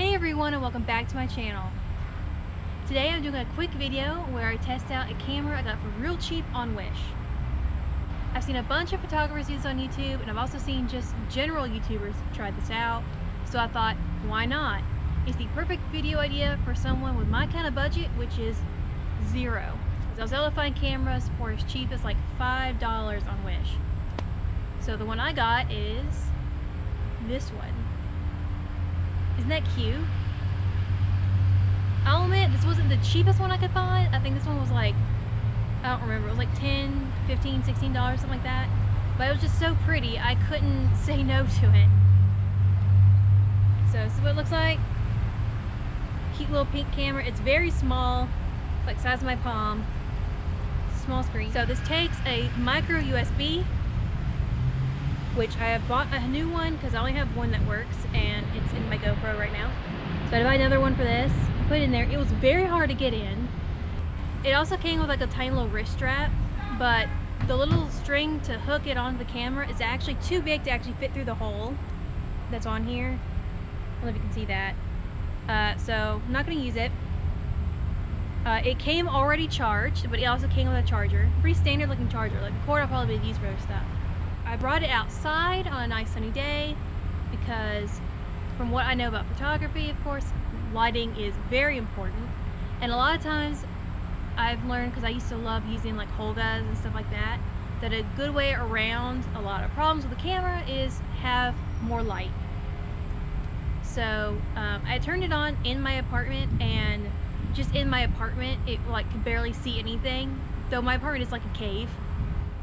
Hey everyone and welcome back to my channel. Today I'm doing a quick video where I test out a camera I got for real cheap on Wish. I've seen a bunch of photographers use this on YouTube and I've also seen just general YouTubers try this out. So I thought, why not? It's the perfect video idea for someone with my kind of budget, which is zero. I was able to find cameras for as cheap as like $5 on Wish. So the one I got is this one. Isn't that cute? I'll admit, this wasn't the cheapest one I could find. I think this one was like, I don't remember, it was like 10 15 $16, something like that. But it was just so pretty, I couldn't say no to it. So this is what it looks like. Cute little pink camera. It's very small, like size of my palm. Small screen. So this takes a micro USB which I have bought a new one because I only have one that works and it's in my GoPro right now. So I had to buy another one for this, put it in there. It was very hard to get in. It also came with like a tiny little wrist strap, but the little string to hook it onto the camera is actually too big to actually fit through the hole that's on here. I don't know if you can see that. Uh, so I'm not going to use it. Uh, it came already charged, but it also came with a charger. Pretty standard looking charger. Like the cord I'll probably be used for other stuff. I brought it outside on a nice sunny day because from what I know about photography, of course, lighting is very important. And a lot of times I've learned, because I used to love using like Holgas and stuff like that, that a good way around a lot of problems with the camera is have more light. So um, I turned it on in my apartment and just in my apartment it like could barely see anything. Though my apartment is like a cave.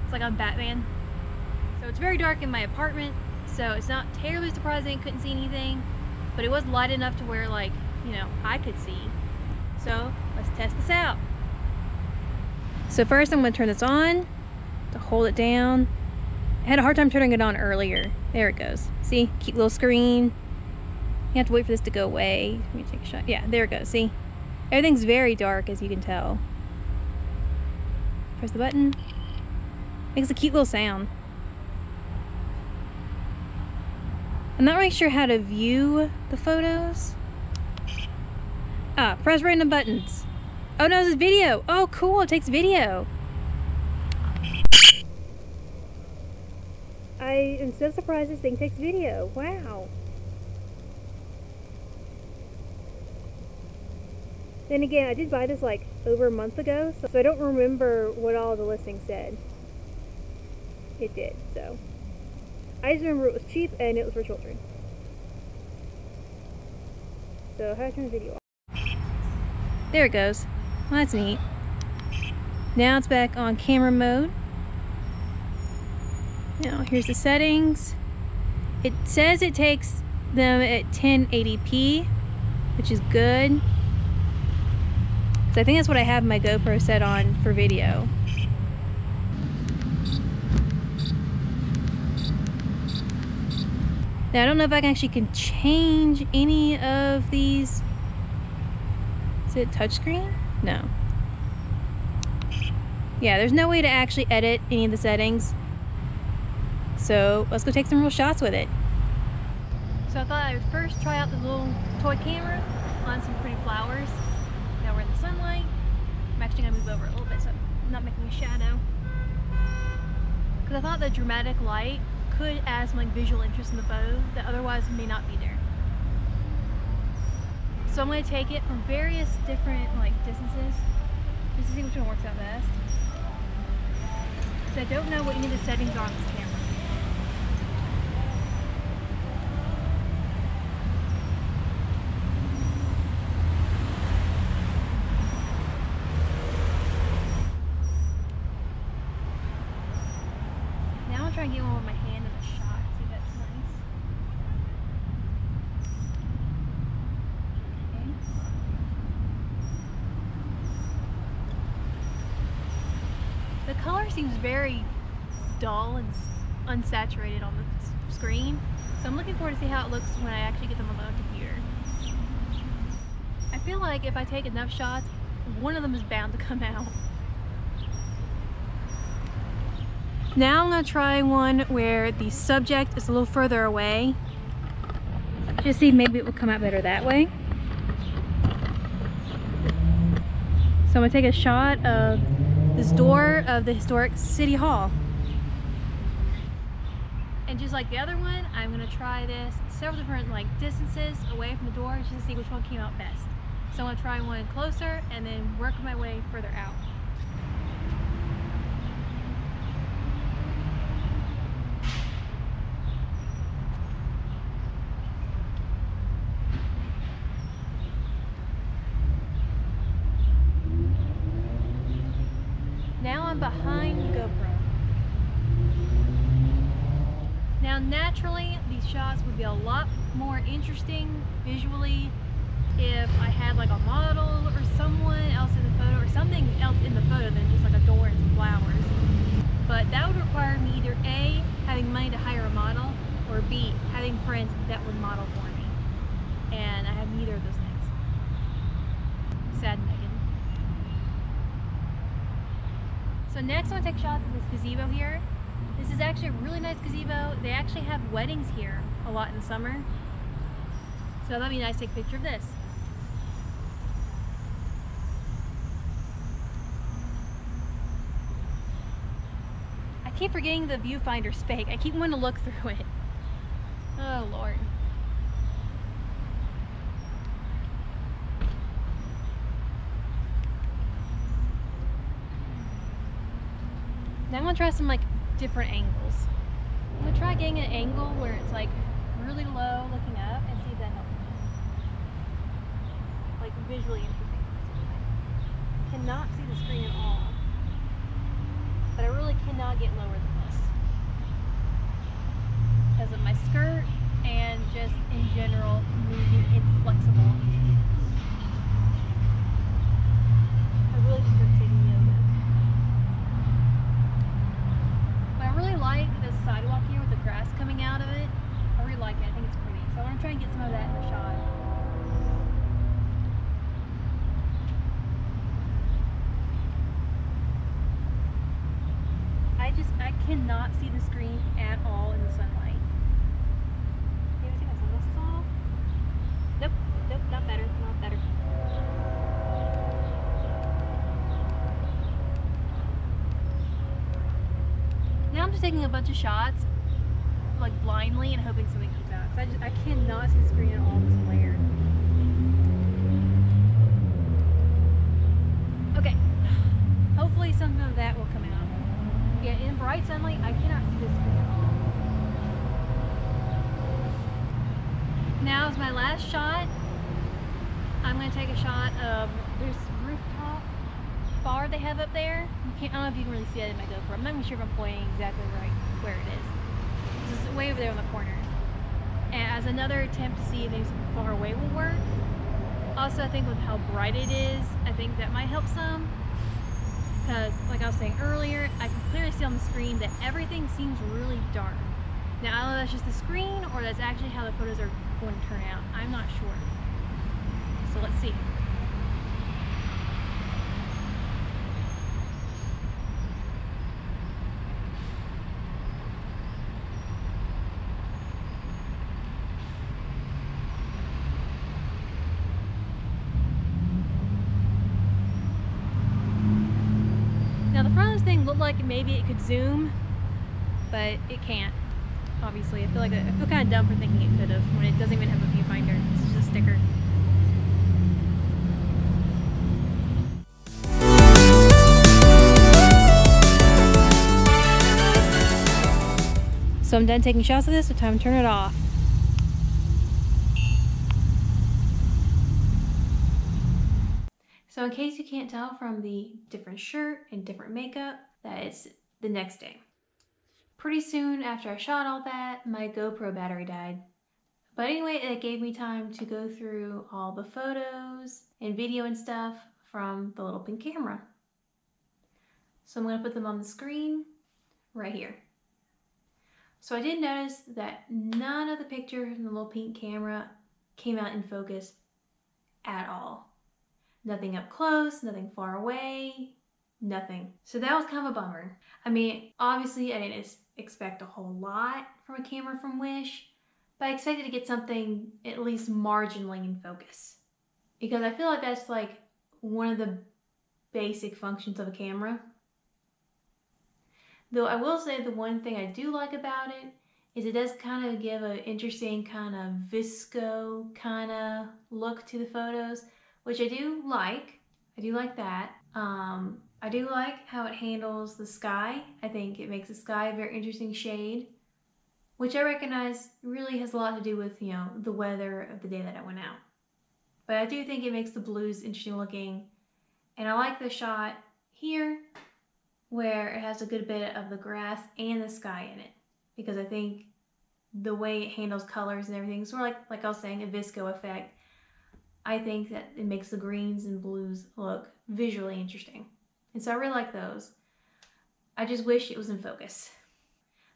It's like I'm Batman. It's very dark in my apartment, so it's not terribly surprising I couldn't see anything, but it was light enough to where like, you know, I could see. So let's test this out. So first I'm gonna turn this on to hold it down. I had a hard time turning it on earlier. There it goes. See, cute little screen. You have to wait for this to go away. Let me take a shot. Yeah, there it goes. See, everything's very dark as you can tell. Press the button. Makes a cute little sound. I'm not really sure how to view the photos. Ah, press random buttons. Oh no, this is video. Oh, cool, it takes video. I am so surprised this thing takes video. Wow. Then again, I did buy this like over a month ago, so I don't remember what all the listing said. It did, so. I just remember it was cheap and it was for children. So how I turn the video off? There it goes. Well, that's neat. Now it's back on camera mode. Now here's the settings. It says it takes them at 1080p, which is good. So I think that's what I have my GoPro set on for video. Now I don't know if I can actually can change any of these. Is it touchscreen? No. Yeah, there's no way to actually edit any of the settings. So let's go take some real shots with it. So I thought I would first try out the little toy camera on some pretty flowers. Now we're in the sunlight. I'm actually gonna move over a little bit so I'm not making a shadow. Because I thought the dramatic light could add some like visual interest in the photo that otherwise may not be there. So I'm going to take it from various different like distances just to see which one works out best. Because I don't know what any of the settings are on this camera. Now I'll get one with my hand in the shot. See if that's nice. Okay. The color seems very dull and unsaturated on the screen. So I'm looking forward to see how it looks when I actually get them on the computer. I feel like if I take enough shots, one of them is bound to come out. Now I'm to try one where the subject is a little further away. Just see maybe it will come out better that way. So I'm gonna take a shot of this door of the historic City Hall. And just like the other one, I'm gonna try this several different like distances away from the door just to see which one came out best. So I'm gonna try one closer and then work my way further out. Behind the GoPro. Now naturally these shots would be a lot more interesting visually if I had like a model or someone else in the photo or something else in the photo than just like a door and some flowers. But that would require me either A, having money to hire a model, or B, having friends that would model for me. And I have neither of those things. Sad So next I'm gonna take shots of this gazebo here. This is actually a really nice gazebo. They actually have weddings here a lot in the summer. So that'd be nice to take a picture of this. I keep forgetting the viewfinder spake. I keep wanting to look through it. Oh Lord. I'm gonna try some like different angles. I'm gonna try getting an angle where it's like really low looking up and see if that helps. Like visually interesting. Cannot see the screen at all. But I really cannot get lower than this. Because of my skirt and just in general moving being inflexible. I really just start taking yoga. But I really like the sidewalk here with the grass coming out of it. I really like it. I think it's pretty. So I want to try and get some of that in the shot. I just, I cannot see the screen at all in the sunlight. Maybe take my sunglasses off? Nope, nope, not better, not better. Now I'm just taking a bunch of shots, like blindly, and hoping something comes out. I just I cannot see the screen at all. It's layered. Okay. Hopefully something of that will come out. In bright sunlight, I cannot see the screen at all. Now is my last shot. I'm gonna take a shot of this rooftop bar they have up there. You can't, I don't know if you can really see it in my GoPro. I'm not even sure if I'm pointing exactly right where it is. This is way over there in the corner. And as another attempt to see if something far away will work. Also, I think with how bright it is, I think that might help some. Because, like I was saying earlier, I can clearly see on the screen that everything seems really dark. Now, I don't know if that's just the screen or that's actually how the photos are going to turn out. I'm not sure. So let's see. Now the front of this thing looked like maybe it could zoom, but it can't. Obviously, I feel like I feel kind of dumb for thinking it could have when it doesn't even have a viewfinder. It's just a sticker. So I'm done taking shots of this, so time to turn it off. So in case you can't tell from the different shirt and different makeup, that it's the next day. Pretty soon after I shot all that, my GoPro battery died. But anyway, it gave me time to go through all the photos and video and stuff from the little pink camera. So I'm gonna put them on the screen right here. So I did notice that none of the pictures from the little pink camera came out in focus at all. Nothing up close, nothing far away, nothing. So that was kind of a bummer. I mean, obviously I didn't expect a whole lot from a camera from Wish, but I expected to get something at least marginally in focus. Because I feel like that's like one of the basic functions of a camera. Though I will say the one thing I do like about it is it does kind of give an interesting kind of VSCO kind of look to the photos, which I do like. I do like that. Um, I do like how it handles the sky. I think it makes the sky a very interesting shade, which I recognize really has a lot to do with, you know, the weather of the day that I went out. But I do think it makes the blues interesting looking. And I like the shot here where it has a good bit of the grass and the sky in it because I think the way it handles colors and everything, sort of like, like I was saying, a VSCO effect, I think that it makes the greens and blues look visually interesting. And so I really like those. I just wish it was in focus.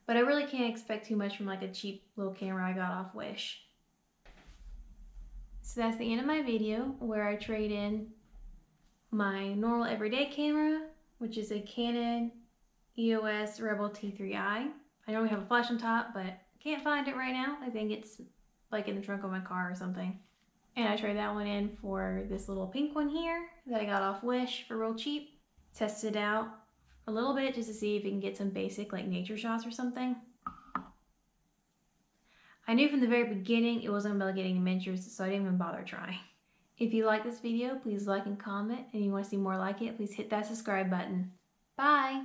But I really can't expect too much from like a cheap little camera I got off Wish. So that's the end of my video where I trade in my normal everyday camera, which is a Canon EOS Rebel T3i. I we have a flash on top, but can't find it right now. I think it's like in the trunk of my car or something. And I trade that one in for this little pink one here that I got off Wish for real cheap Tested it out a little bit just to see if you can get some basic like nature shots or something. I knew from the very beginning it wasn't about getting miniatures, so I didn't even bother trying. If you like this video, please like and comment, and you want to see more like it, please hit that subscribe button. Bye!